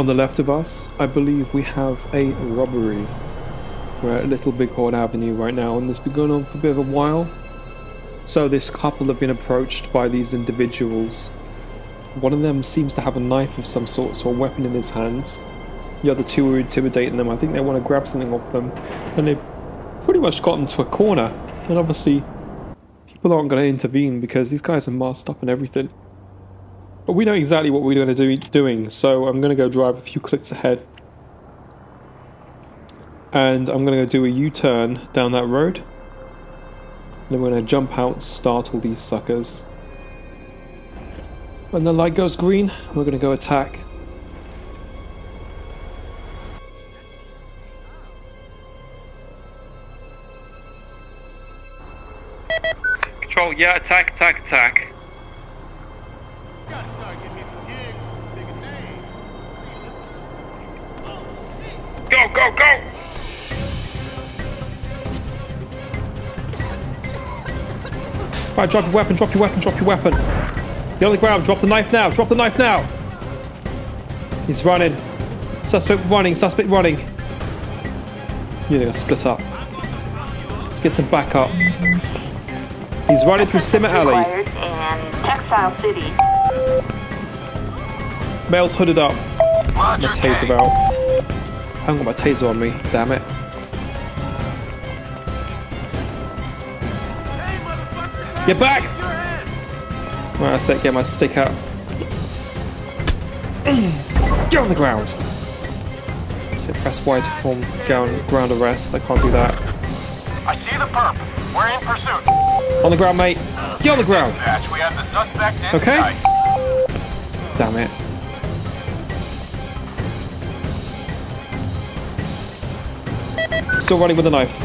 On the left of us, I believe we have a robbery. We're at Little Bighorn Avenue right now, and it's been going on for a bit of a while. So this couple have been approached by these individuals. One of them seems to have a knife of some sort, so a weapon in his hands. The other two are intimidating them. I think they want to grab something off them. And they've pretty much got them to a corner. And obviously, people aren't going to intervene because these guys are masked up and everything. But we know exactly what we're going to do doing, so I'm going to go drive a few clicks ahead. And I'm going to do a U-turn down that road. And we're going to jump out and startle these suckers. When the light goes green, we're going to go attack. Control, yeah, attack, attack, attack. Go, go, go! Right, drop your weapon, drop your weapon, drop your weapon. Get on the ground, drop the knife now, drop the knife now. He's running. Suspect running, suspect running. Yeah, they're gonna split up. Let's get some backup. He's running through Simmet Alley. Required in Textile City. Male's hooded up. My taser out. I haven't got my taser on me, damn it. Get back! Right, I said get my stick out. Get on the ground! That's it, press Y to form ground, ground arrest. I can't do that. I see the perp. We're in pursuit. On the ground, mate. Get on the ground! Dispatch, we have the suspect in Okay. Damn it. Still running with a knife.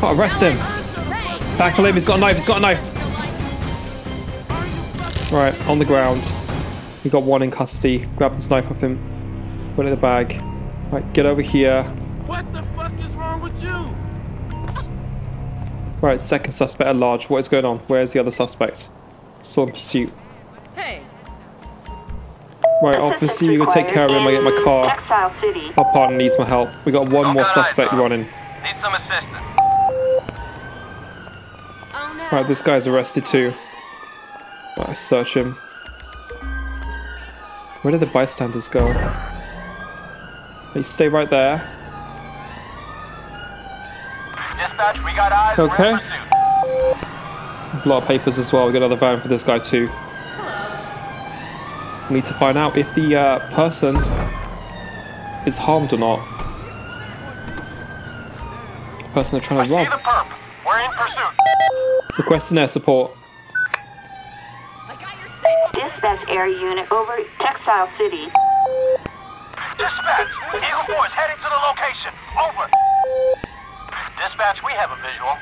Can't arrest him. Tackle him, he's got a knife, he's got a knife. Right, on the ground. We got one in custody. Grab this knife off him. Put it in the bag. Right, get over here. What the fuck is wrong with you? Right, second suspect at large. What is going on? Where's the other suspect? Still in pursuit. Hey, Right, obviously you go take care of him. I get my car. My partner needs my help. We got one more suspect running. Need some assistance. Right, this guy's arrested too. Right, I search him. Where did the bystanders go? Hey, stay right there. Dispatch, we got eyes. Okay. We're in pursuit. A lot of papers as well. We got another van for this guy too. We need to find out if the uh, person is harmed or not. The person they're trying to See rob. We're in pursuit. Requesting air support. I got. Dispatch air unit over Textile City. Dispatch, Eagle 4 is heading to the location. Over. Dispatch, we have a visual.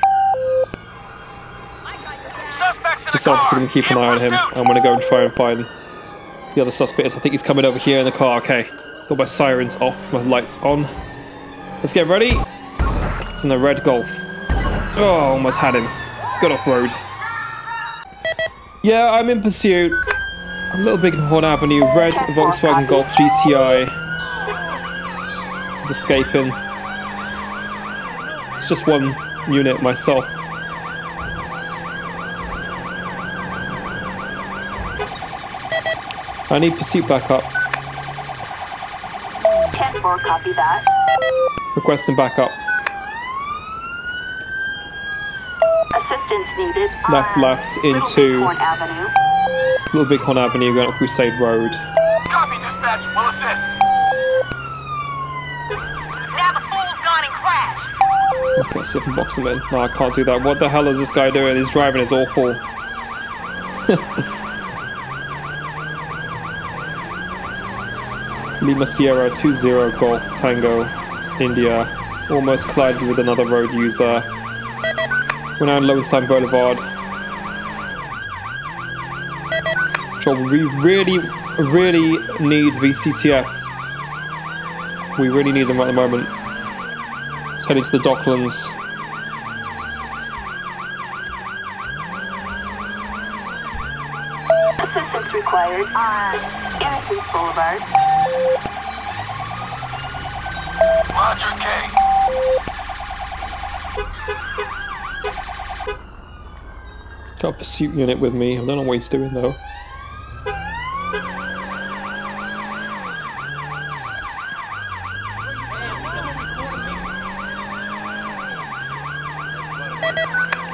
I got your back. Suspects in This car. officer gonna keep an In eye on him. pursuit. I'm gonna go and try and find the other suspects. I think he's coming over here in the car. Okay. Got my sirens off, my lights on. Let's get ready. It's in a red Golf. Oh, almost had him. It's got off road. Yeah, I'm in pursuit. A Little Bighorn Avenue, red Volkswagen Golf GTI. He's escaping. It's just one unit myself. I need pursuit backup. 10-4, copy that. Requesting backup. Assistance needed. Left, on left, Little into- Bighorn Avenue. Little Bighorn Avenue going up Crusade Road. Copy, dispatch. We'll assist. Now the fool's gone and crashed. Let's see if I can box him in. No, I can't do that. What the hell is this guy doing? His driving is awful. Lima Sierra 20 Golf Tango, India. Almost collided with another road user. We're now in Lowenstein Boulevard. So we really, really need VCTF. We really need them at the moment. Let's head into the Docklands. at Innocence Boulevard. Got a pursuit unit with me. I don't know what he's doing though.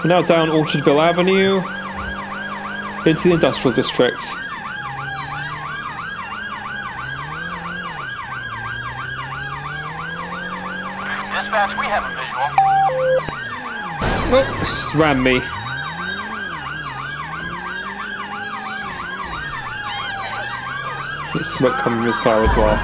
We're now down Orchardville Avenue into the industrial district. Dispatch, we have a visual. Oh, just ran me. There's smoke coming from his car as well.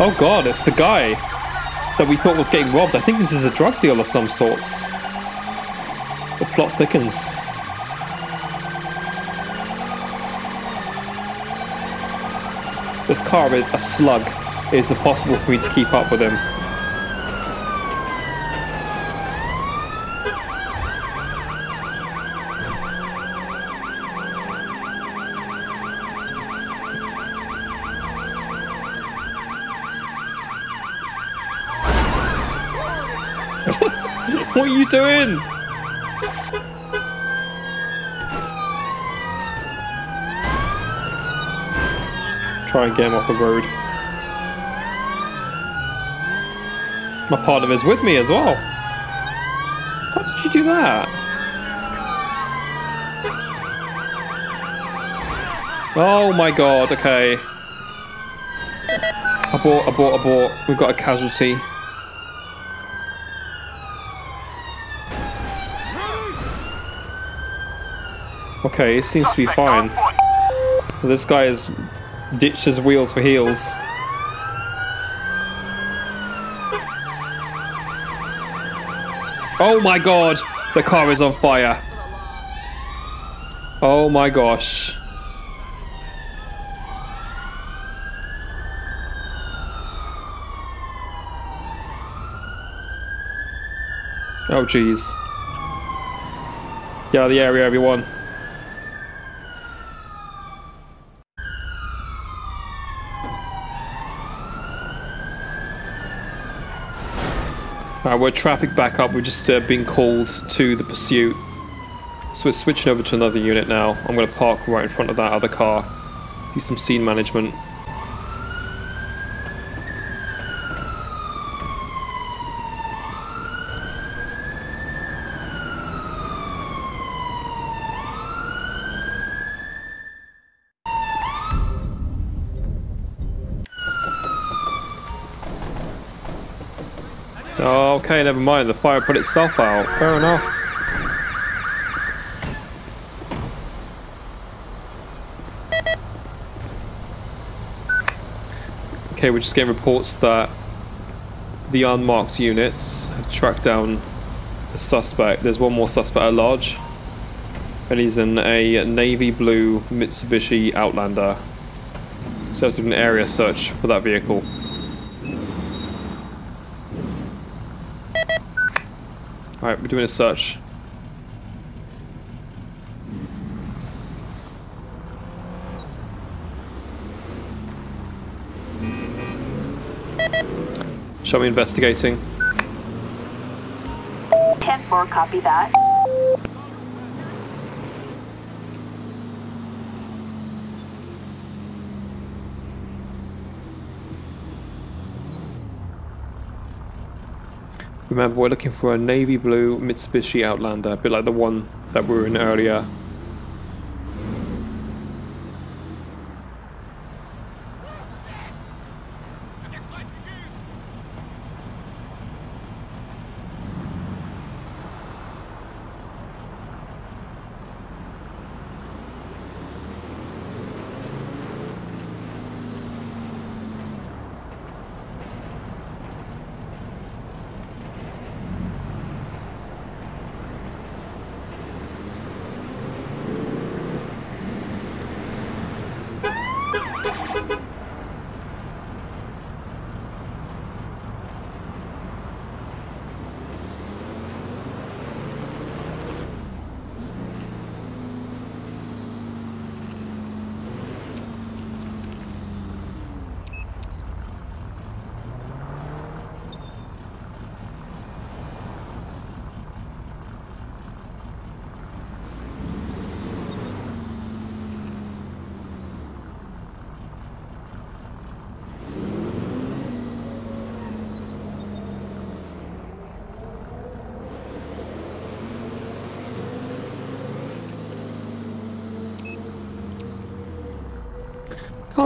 Oh god, it's the guy that we thought was getting robbed. I think this is a drug deal of some sorts. The plot thickens. This car is a slug. It's impossible for me to keep up with him. what are you doing? Try and get him off the road. My partner is with me as well. How did you do that? Oh my god, okay. Abort, abort, abort. We've got a casualty. Okay, it seems to be fine. This guy has ditched his wheels for heels. Oh my god! The car is on fire. Oh my gosh. Oh jeez. Get out of the area, everyone. Alright, we're traffic back up. We're just uh, being called to the pursuit. So we're switching over to another unit now. I'm going to park right in front of that other car. Do some scene management. Oh, okay, never mind. The fire put itself out. Fair enough. Okay, we're just getting reports that the unmarked units have tracked down a suspect. There's one more suspect at large. And he's in a navy blue Mitsubishi Outlander. So I have to do an area search for that vehicle. Alright, we're doing a search. Shall we investigating? 10-4, copy that. Remember, we're looking for a navy blue Mitsubishi Outlander, a bit like the one that we were in earlier.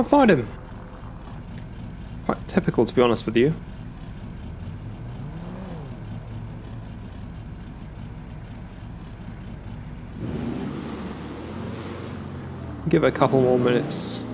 Can't find him. Quite typical, to be honest with you. Give it a couple more minutes.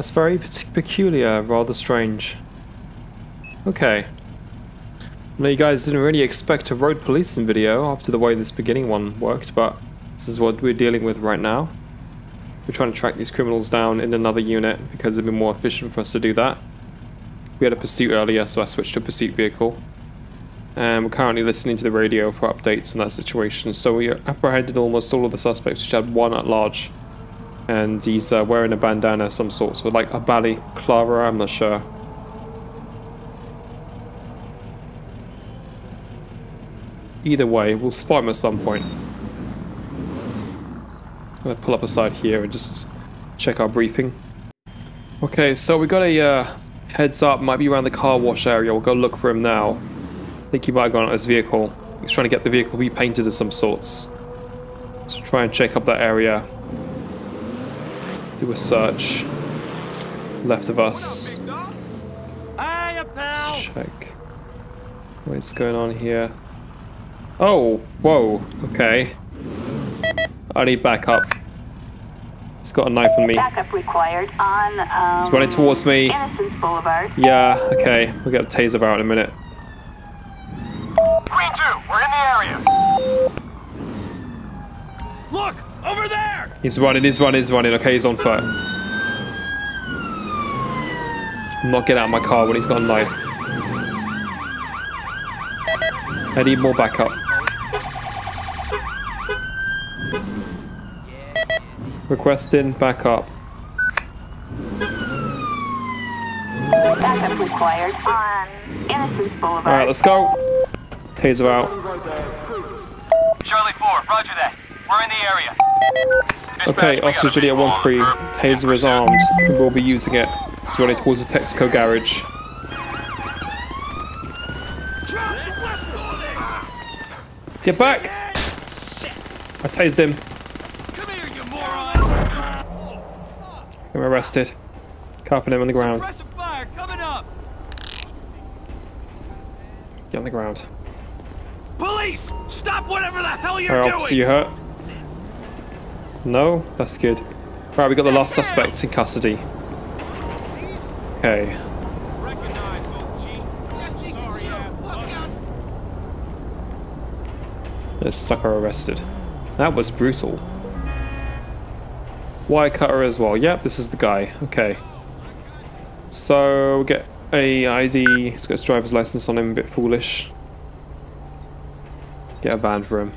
That's very peculiar, rather strange. Okay. I know you guys didn't really expect a road policing video after the way this beginning one worked, but this is what we're dealing with right now. We're trying to track these criminals down in another unit because it'd be more efficient for us to do that. We had a pursuit earlier, so I switched to a pursuit vehicle. And we're currently listening to the radio for updates on that situation. So we apprehended almost all of the suspects, which had one at large and he's uh, wearing a bandana of some sort, so like a balaclava, I'm not sure. Either way, we'll spot him at some point. I'm gonna pull up a aside here and just check our briefing. Okay, so we got a uh, heads up, might be around the car wash area, we'll go look for him now. I think he might have gone out his vehicle. He's trying to get the vehicle repainted of some sorts. So try and check up that area do a search. Left of us. Let's check. What's going on here? Oh, whoa, okay. I need backup. He's got a knife on me. Backup required on, um... He's running towards me. Boulevard. Yeah, okay. We'll get a taser out in a minute. He's running, he's running, he's running. Okay, he's on foot. I'm not getting out of my car when he's got a knife. I need more backup. Requesting backup. Backup required on Innocence Boulevard. Alright, let's go. Taser out. Charlie 4, roger that. We're in the area. Okay, Officer Juliet visual 1 3. Taser is armed. We will be using it. He's running towards the Texaco garage. Get back! I tased him. Come here, you moron! I'm arrested. Cuffing him on the ground. Suppressive fire coming up! Get on the ground. Police! Stop whatever the hell you're Alright, doing! officer, you hurt? No? That's good. Right, we got the last suspect in custody. Okay. This sucker arrested. That was brutal. Wire cutter as well. Yep, this is the guy. Okay. So we'll get a ID. He's got his driver's license on him. A bit foolish. Get a van for him.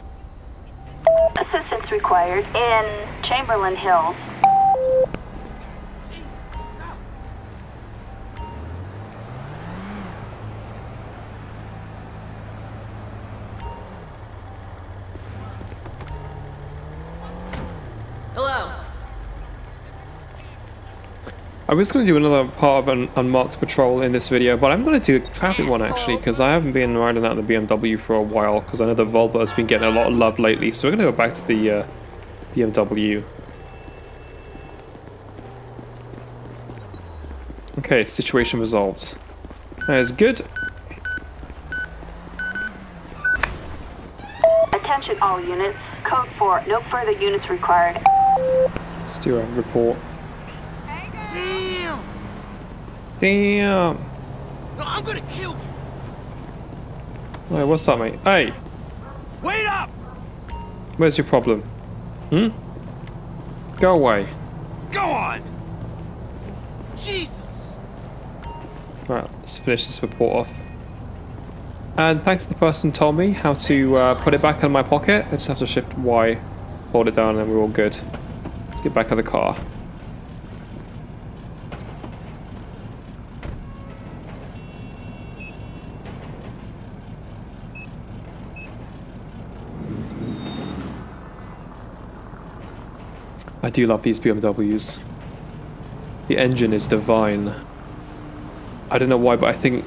Required in Chamberlain Hills. I was going to do another part of an unmarked patrol in this video, but I'm going to do a traffic one actually, because I haven't been riding out the BMW for a while, because I know the Volvo has been getting a lot of love lately, so we're going to go back to the uh, BMW. Okay, situation resolved. That is good. Attention all units. Code 4. No further units required. Let's do a report. Damn! Damn! No, I'm gonna kill you! Hey, what's up, mate? Hey, Wait up! where's your problem? Hmm? Go away. Go on! Jesus! Right, let's finish this report off. And thanks to the person who told me how to uh, put it back in my pocket. I just have to shift Y, hold it down, and we're all good. Let's get back in the car. I do love these BMWs. The engine is divine. I don't know why, but I think,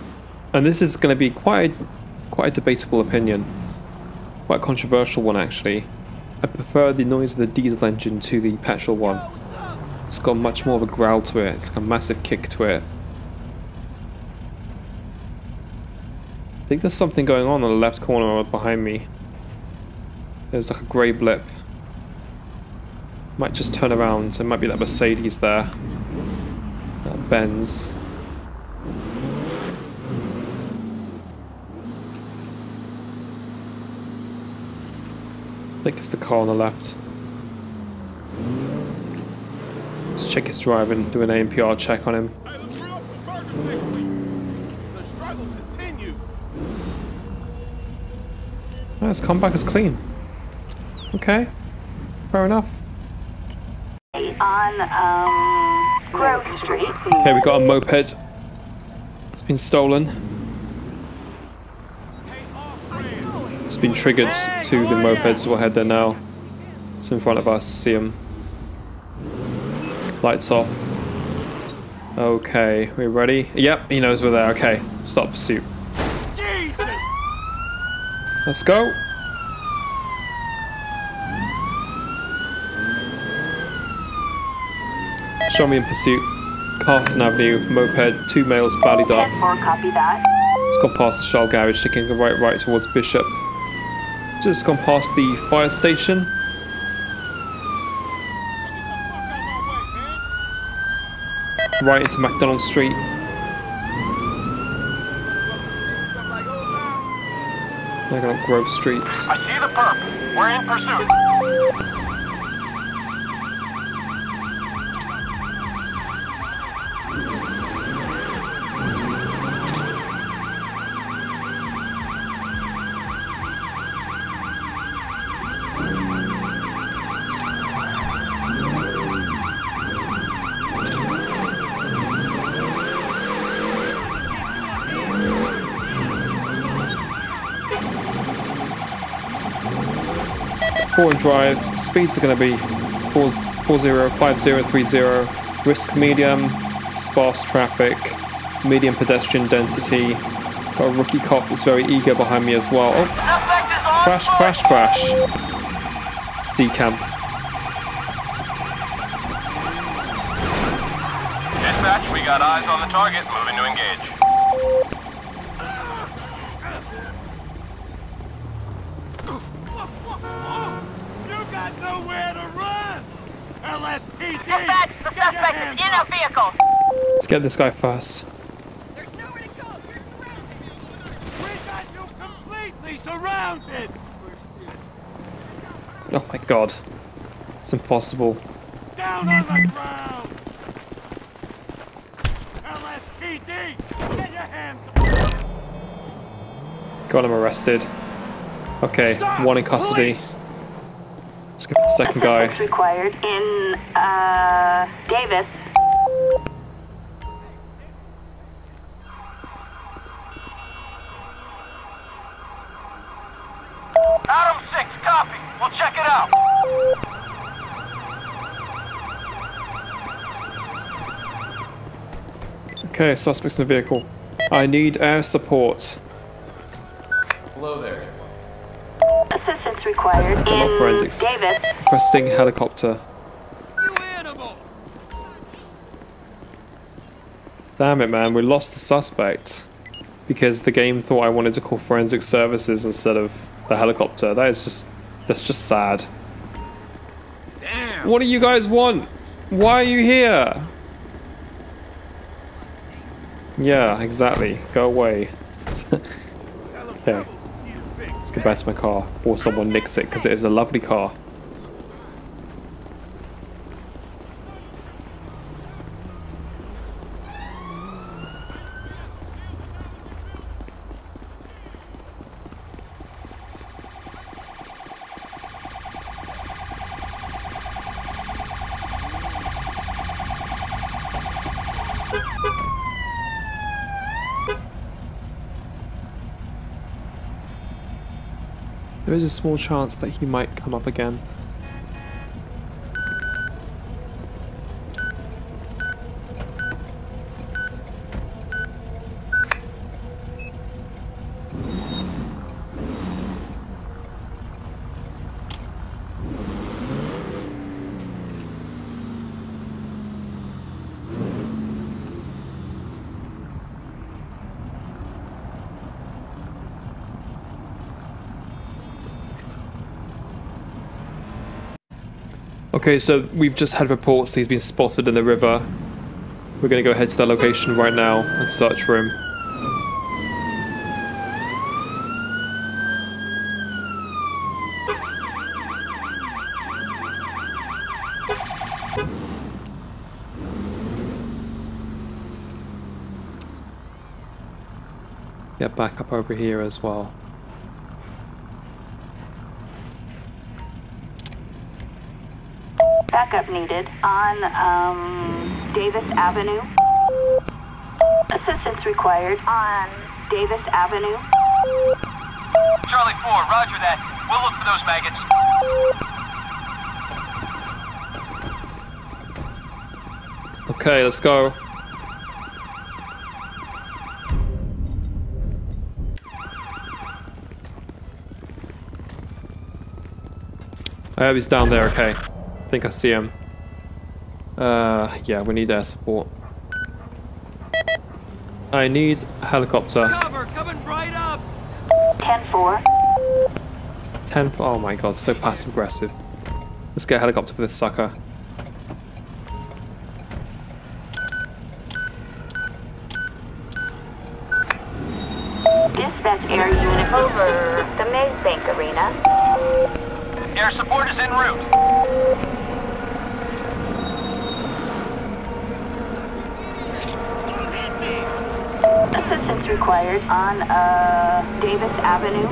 and this is going to be quite, a, quite a debatable opinion, quite a controversial one actually. I prefer the noise of the diesel engine to the petrol one. It's got much more of a growl to it. It's got a massive kick to it. I think there's something going on in the left corner behind me. There's like a grey blip. Might just turn around. It might be that Mercedes there. That Benz. I think it's the car on the left. Let's check his driving, do an ANPR check on him. Hey, let's real for burgers next week. The struggle continues. His comeback is clean. Okay, fair enough. On, um, Grove Street. Okay, we've got a moped. It's been stolen. It's been triggered to the moped, so we'll head there now. It's in front of us. to See him. Lights off. Okay, we ready? Yep, he knows we're there. Okay, stop pursuit. Jesus! Let's go. Show me in pursuit. Carson Avenue, moped, two males, badly dark. 4, copy that. It's gone past the Shell garage, taking a right right towards Bishop. Just gone past the fire station. Get the fuck out my way, man. right into McDonald Street. Stuff like old now. They're going up Grove Street. I see the perp. We're in pursuit. Drive. Speeds are going to be 40, 5030, risk medium, sparse traffic, medium pedestrian density. Got a rookie cop that's very eager behind me as well. Oh, crash, crash, crash. Decamp. Dispatch, we got eyes on the target. Moving to engage. Dispatch, the suspect is in a vehicle. Let's get this guy first. There's nowhere to go. You're surrounded. We got you completely surrounded! Oh my god. It's impossible. Down on the ground! LSPD! Get your hands up! Got him arrested. Okay, Stop! one in custody. Police! Let's get the second guy. Required in, uh, Davis. Adam 6, copy. We'll check it out. Okay, suspects in the vehicle. I need air support. Assistance required Come on, in forensics. Davis. Requesting helicopter. Damn it, man, we lost the suspect. Because the game thought I wanted to call forensic services instead of the helicopter. That is just. That's just sad. Damn! What do you guys want? Why are you here? Yeah, exactly. Go away. okay, let's get back to my car. Or someone nicks it because it is a lovely car. There is a small chance that he might come up again. Okay, so we've just had reports he's been spotted in the river. We're gonna go head to that location right now and search for him. Get back up over here as well. Backup needed on um, Davis Avenue. Assistance required on Davis Avenue. Charlie 4, roger that. We'll look for those maggots. Okay, let's go. I hope he's down there, okay. I think I see him. Uh, yeah, we need air support. I need a helicopter. Cover coming right up. 10-4. 10, oh my god, so passive aggressive. Let's get a helicopter for this sucker. Dispatch air unit over the Maze Bank Arena. Air support is en route. Don't hit me. Assistance required on uh, Davis Avenue.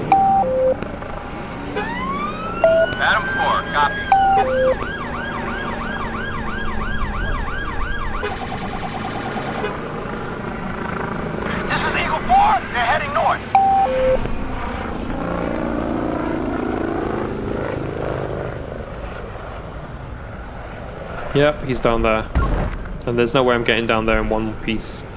Adam 4, copy. This is Eagle 4. They're heading north. Yep, he's down there. And there's no way I'm getting down there in one piece.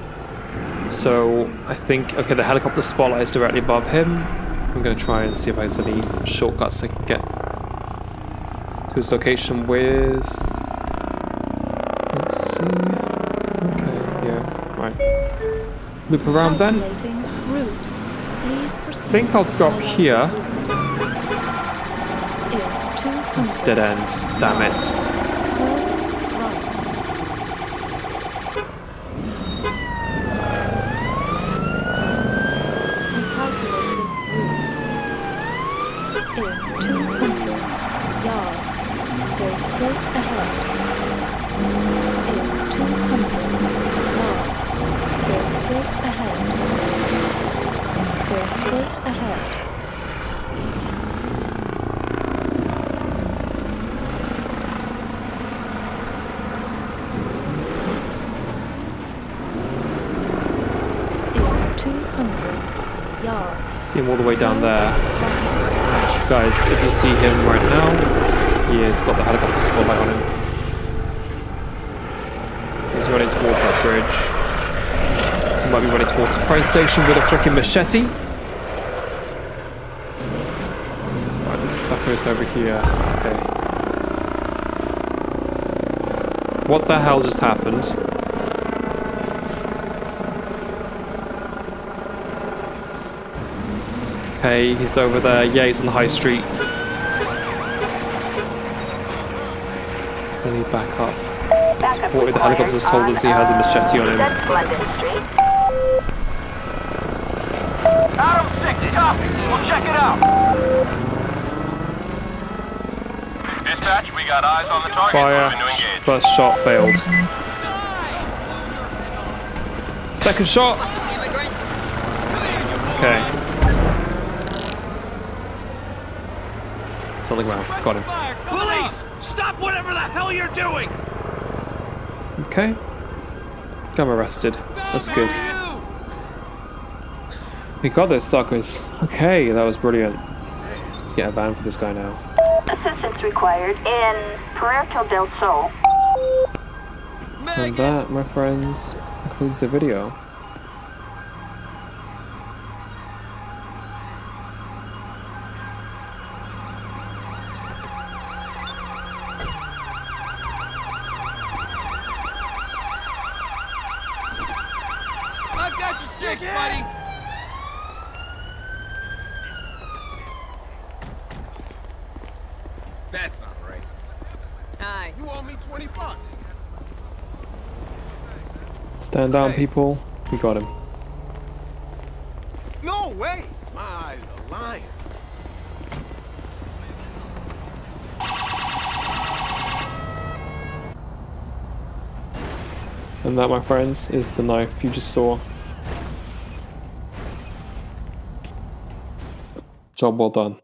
So, I think... Okay, the helicopter spotlight is directly above him. I'm going to try and see if there's any shortcuts I can get to his location with... Let's see... Okay, yeah, right. Loop around then. I think I'll drop here. route. In 200 It's dead end. Damn it. Turn right. You calculated route. In 200 yards, go straight ahead. In 200 yards, go straight ahead. Go straight ahead. In 200 yards. See him all the way down there. Guys, if you see him right now, he has got the helicopter spotlight on him. He's running towards that bridge. He might be running towards the train station with a freaking machete. Right, this sucker is over here. Okay. What the hell just happened? Okay, he's over there. Yeah, he's on the high street. I need back up. Backup Supported the helicopter's told us he has a machete on him. That's London Street. Adam 6, copy. We'll check it out. Dispatch, we got eyes on the target. Fire. Moving to engage. First shot failed. Second shot. It's on the ground. Got him. Fire, Police! Stop whatever the hell you're doing! Okay. Got him arrested. That's good. We got those suckers. Okay, that was brilliant. Let's get a van for this guy now. Assistance required in Puerto del Sol. And that, my friends, concludes the video. I've got your six, buddy. That's not right. Hi. You owe me 20 bucks. Stand down, Hey. people. We got him. No way. My eyes are lying. And that, my friends, is the knife you just saw. Job well done.